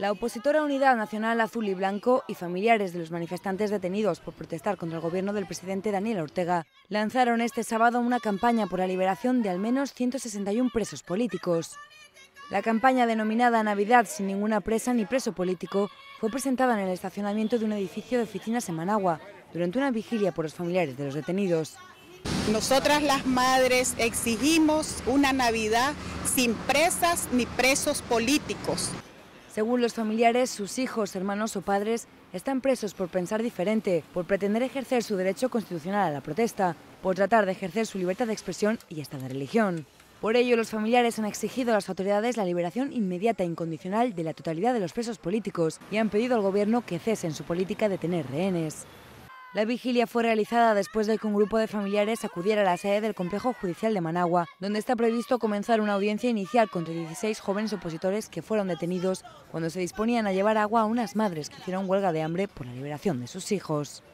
La opositora Unidad Nacional Azul y Blanco y familiares de los manifestantes detenidos por protestar contra el gobierno del presidente Daniel Ortega lanzaron este sábado una campaña por la liberación de al menos 161 presos políticos. La campaña denominada Navidad sin ninguna presa ni preso político fue presentada en el estacionamiento de un edificio de oficinas en Managua durante una vigilia por los familiares de los detenidos. Nosotras las madres exigimos una Navidad sin presas ni presos políticos. Según los familiares, sus hijos, hermanos o padres están presos por pensar diferente, por pretender ejercer su derecho constitucional a la protesta, por tratar de ejercer su libertad de expresión y hasta de religión. Por ello, los familiares han exigido a las autoridades la liberación inmediata e incondicional de la totalidad de los presos políticos y han pedido al gobierno que cese en su política de tener rehenes. La vigilia fue realizada después de que un grupo de familiares acudiera a la sede del Complejo Judicial de Managua, donde está previsto comenzar una audiencia inicial contra 16 jóvenes opositores que fueron detenidos cuando se disponían a llevar agua a unas madres que hicieron huelga de hambre por la liberación de sus hijos.